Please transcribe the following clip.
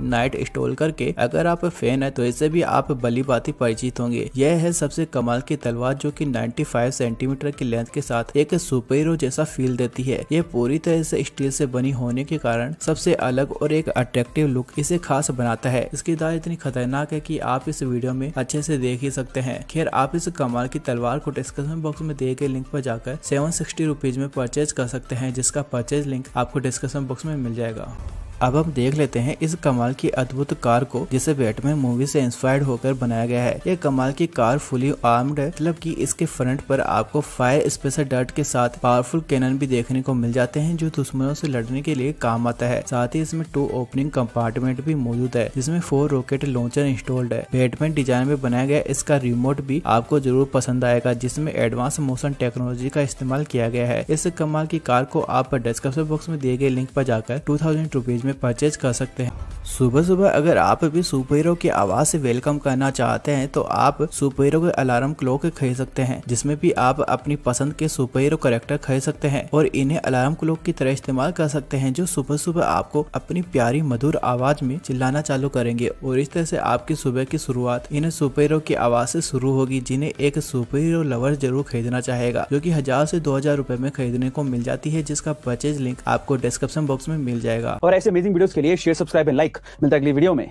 Night install करके अगर आप फ़ैन है तो इससे भी आप बली बाती परिचित होंगे। यह है सबसे कमाल की तलवार जो कि 95 सेंटीमीटर की लेंथ के साथ एक सुपर हीरो जैसा फील देती है। यह पूरी तरह से स्टील से बनी होने के कारण सबसे अलग और एक अट्रैक्टिव लुक इसे खास बनाता है। इसकी दार इतनी खतरनाक है की आप इस वीडियो में अच्छे से देख ही सकते हैं। खैर, आप इस कमाल की तलवार को डिस्क्रिप्शन बॉक्स में दिए गए लिंक पर जाकर सेवन सिक्सटी में परचेज कर सकते हैं, जिसका परचेज लिंक आपको डिस्क्रिप्शन बॉक्स में मिल जाएगा। अब हम देख लेते हैं इस कमाल की अद्भुत कार को, जिसे बैटमैन मूवी से इंस्पायर्ड होकर बनाया गया है। ये कमाल की कार फुली आर्म्ड है मतलब कि इसके फ्रंट पर आपको फायर स्पेशल डर्ट के साथ पावरफुल कैनन भी देखने को मिल जाते हैं, जो दुश्मनों से लड़ने के लिए काम आता है। साथ ही इसमें टू ओपनिंग कंपार्टमेंट भी मौजूद है, जिसमें फोर रॉकेट लॉन्चर इंस्टॉल्ड है। बैटमैन डिज़ाइन में बनाया गया इसका रिमोट भी आपको ज़रूर पसंद आएगा, जिसमें एडवांस मोशन टेक्नोलॉजी का इस्तेमाल किया गया है। इस कमाल की कार को आप डिस्क्रिप्शन बॉक्स में दिए गए लिंक पर जाकर टू थाउज़ेंड में परचेज कर सकते हैं। सुबह सुबह अगर आप भी सुपर हीरो की आवाज़ से वेलकम करना चाहते हैं तो आप सुपर हीरो के अलार्म क्लॉक खरीद सकते हैं, जिसमें भी आप अपनी पसंद के सुपर हीरो करेक्टर खरीद सकते हैं और इन्हें अलार्म क्लॉक की तरह इस्तेमाल कर सकते हैं, जो सुबह सुबह आपको अपनी प्यारी मधुर आवाज़ में चिल्लाना चालू करेंगे। और इस तरह से आपकी सुबह की शुरुआत इन्हें सुपर हीरो की आवाज़ से शुरू होगी, जिन्हें एक सुपर हीरो लवर ज़रूर खरीदना चाहेगा, जो की हज़ार से दो हज़ार में खरीदने को मिल जाती है, जिसका परचेज लिंक आपको डिस्क्रिप्शन बॉक्स में मिल जाएगा। और ऐसे अमेजिंग वीडियोस के लिए शेयर सब्सक्राइब एंड लाइक मिलता है अगली वीडियो में.